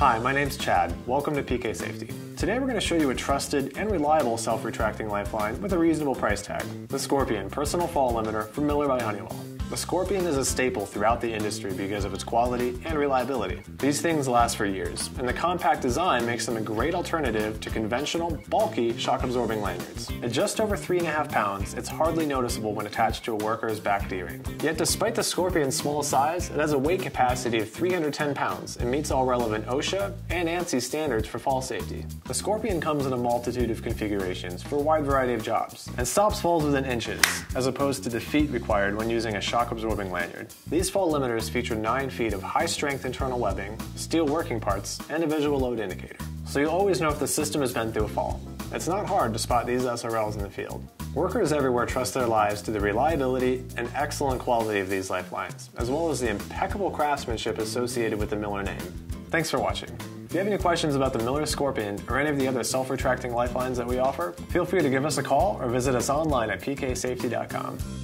Hi, my name's Chad. Welcome to PK Safety. Today we're going to show you a trusted and reliable self-retracting lifeline with a reasonable price tag. The Scorpion Personal Fall Limiter from Miller by Honeywell. The Scorpion is a staple throughout the industry because of its quality and reliability. These things last for years, and the compact design makes them a great alternative to conventional, bulky, shock-absorbing lanyards. At just over 3.5 pounds, it's hardly noticeable when attached to a worker's back D-ring. Yet despite the Scorpion's small size, it has a weight capacity of 310 pounds and meets all relevant OSHA and ANSI standards for fall safety. The Scorpion comes in a multitude of configurations for a wide variety of jobs, and stops falls within inches, as opposed to the feet required when using a shock shock absorbing lanyard. These fall limiters feature 9 feet of high strength internal webbing, steel working parts, and a visual load indicator. So you'll always know if the system has been through a fall. It's not hard to spot these SRLs in the field. Workers everywhere trust their lives to the reliability and excellent quality of these lifelines, as well as the impeccable craftsmanship associated with the Miller name. Thanks for watching. If you have any questions about the Miller Scorpion or any of the other self-retracting lifelines that we offer, feel free to give us a call or visit us online at pksafety.com.